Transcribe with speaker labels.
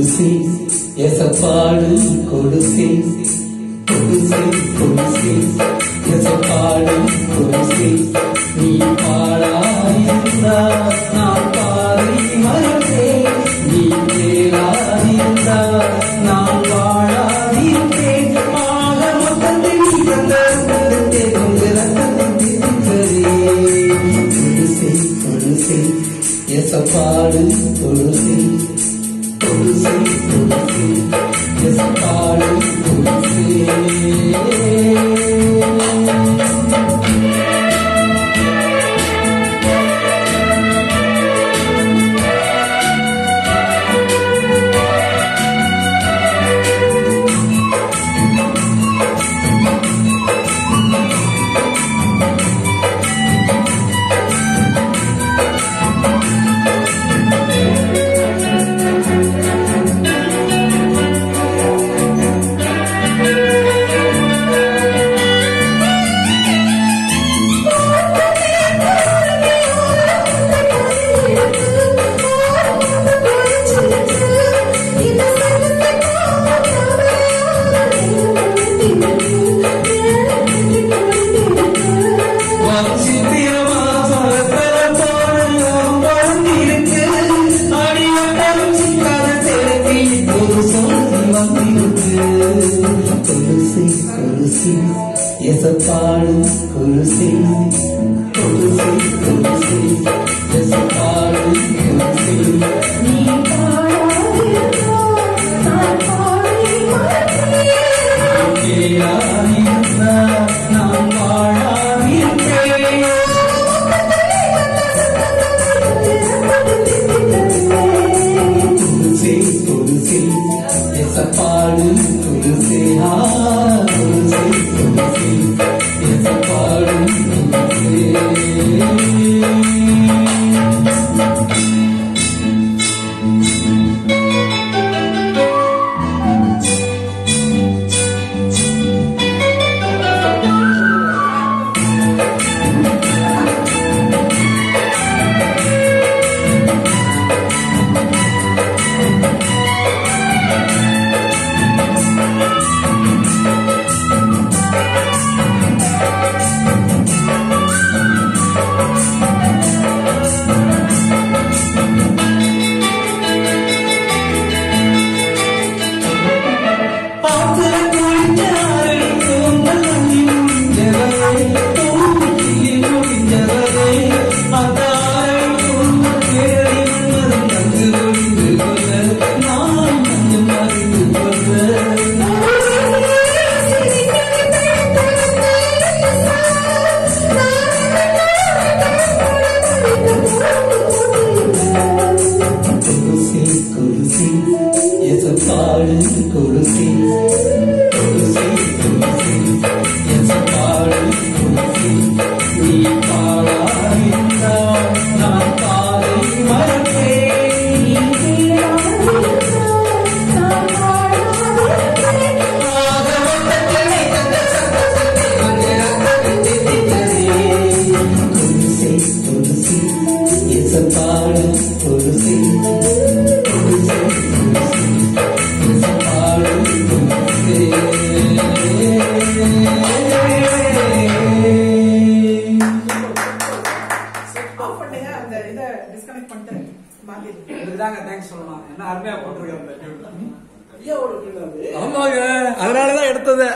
Speaker 1: கொடுசி எசப்பாடு கொடுசி கொடுசி கொடுசி எசப்பாடு கொடுசி நீ பாடாயிருந்தா நான் பாடி மறந்தேன். நீ பேராயிருந்தா நான் வாழாதிருப்பேன். ஆக மொத்தத்தில் நீ தந்த கொடுசி கொடுசி எசப்பாடு கொடுசி கொடுசி கொடுசி எசப்பாடு கொடுசி சித்திரமா கொலுசி எசப்பாடு கொலுசி கொலுசி கொலுசி எசப்பாடு கொலுசி துளசி துளசி துளசி கொலுசி எசப்பாடு துளசி நீ பாடாயிருந்தா நான் பாதை துளசி துளசி கொலுசி எசப்பாடு
Speaker 2: துளசி அதனாலதான் எடுத்தது.